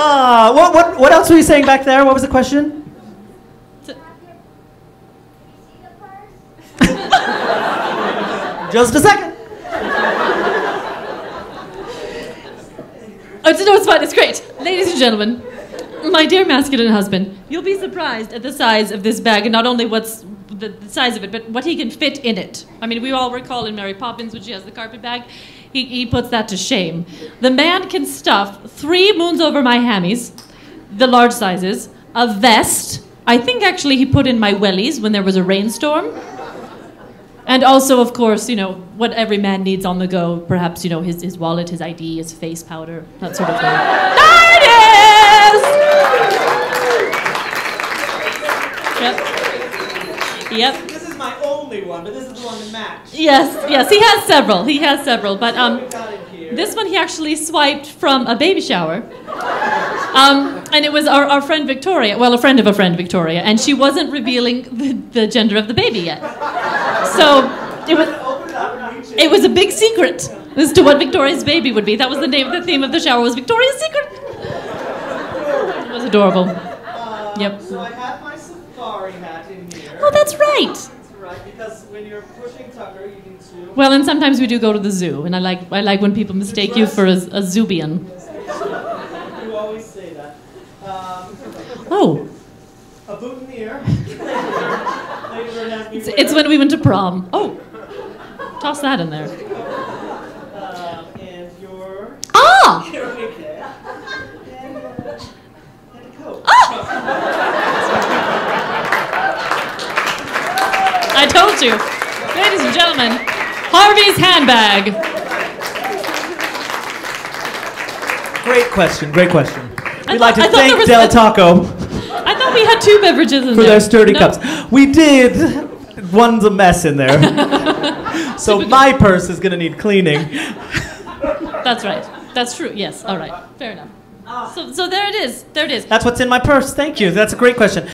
Uh, what, what, what else were you saying back there? What was the question? Just a second. Oh, no, it's fine. It's great. Ladies and gentlemen, my dear masculine husband, you'll be surprised at the size of this bag, and not only what's the, the size of it, but what he can fit in it. I mean, we all recall in Mary Poppins when she has the carpet bag, he, he puts that to shame. The man can stuff three moons over my hammies, the large sizes, a vest. I think actually he put in my wellies when there was a rainstorm. And also, of course, you know, what every man needs on the go. Perhaps, you know, his, his wallet, his ID, his face powder, that sort of thing. There it is! Yep. Yep. This is my only one, but this is the one that matched. Yes, yes, he has several. He has several. But um, this one he actually swiped from a baby shower. Um, and it was our, our friend Victoria, well, a friend of a friend, Victoria, and she wasn't revealing the, the gender of the baby yet. So it was, it was a big secret as to what Victoria's baby would be. That was the name, of the theme of the shower was Victoria's Secret. It was adorable. Yep. So I have my safari hat in here. Oh, that's right. Right, because when you're pushing Tucker, you need to. Well, and sometimes we do go to the zoo, and I like I like when people mistake you for a, a zoobian. You always say that. Um, Oh, a boutonniere. Lady Bird has it's, it's when we went to prom. Oh, toss that in there. Um, and your. Ah! Your wig there. And, uh, and a coat. You, ladies and gentlemen, Harvey's handbag. Great question, great question. We'd thought- like to I thought there thank Del a- Taco I thought we had two beverages in for there. their sturdy No? cups. We did. One's a mess in there. so my purse is going to need cleaning. That's right. That's true. Yes. All right. Fair enough. Ah. So, so there it is. There it is. That's what's in my purse. Thank you. That's a great question.